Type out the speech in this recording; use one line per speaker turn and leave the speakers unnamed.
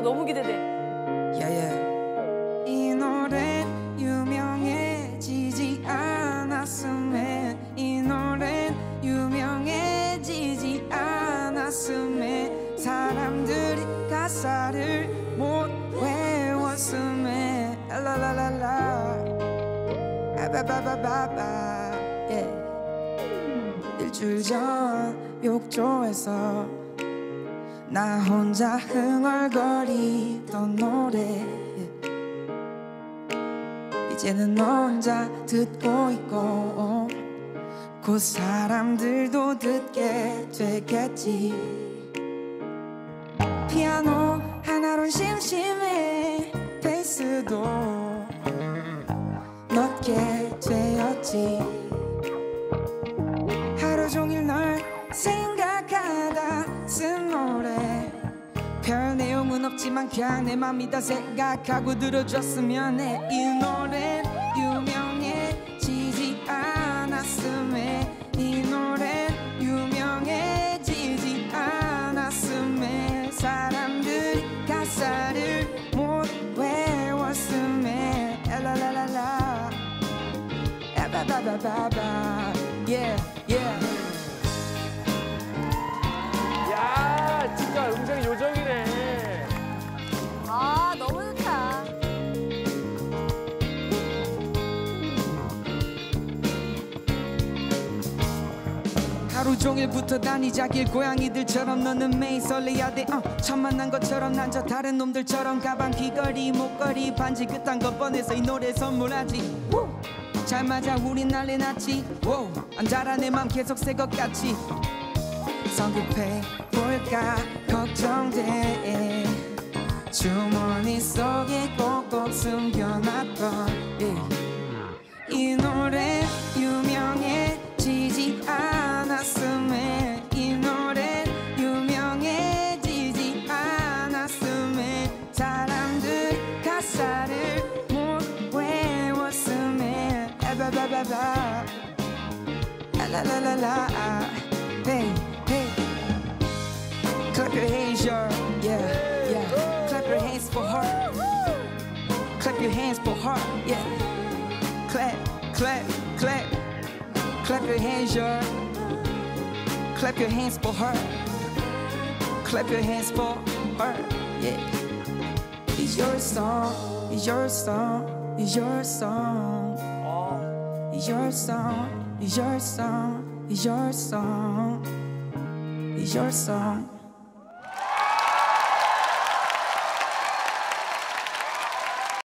오, 너무 기대돼.
야야. 이 노래 유명해지지 않았음에 이 노래 유명해지지 않았음에 사람들이 가사를 못 외웠음에 라라라라 아바바바바바 예. 일주일 전 욕조에서 나 혼자 흥얼거리던 노래. 이제는 혼자 듣고 있고 곧 사람들도 듣게 되겠지. 피아노 하나론 심심해 별 내용은 없지만 그냥 내 맘이다 생각하고 들어줬으면 해. 이 노래 유명해지지 않았음에. 이 노래 유명해지지 않았음에. 사람들이 가사를 못 외웠음에. 엘라라라라. 에바바바바바. Yeah yeah 하루 종일 붙어 다니자 길 고양이들처럼 너는 매일 설레야 돼 어. 만난 것처럼 난 저 다른 놈들처럼 가방 귀걸이 목걸이 반지 그딴 거 뻔해서 이 노래 선물하지 우! 잘 맞아 우린 난리 났지 우! 안 자라 내 맘 계속 새 것 같지 성급해 볼까 걱정돼 주머니 속에 꼭꼭 숨겨놨던 예. blah blah blah. La la la la la. Hey, hey. Clap your hands, y'all. Yeah, yeah. Clap your hands for her. Clap your hands for her. Yeah. Clap, clap, clap. Clap your hands, y'all. Clap your hands for her. Clap your hands for her. Yeah. It's your song. It's your song. It's your song. It's your song. is your song. is your song. It's your song.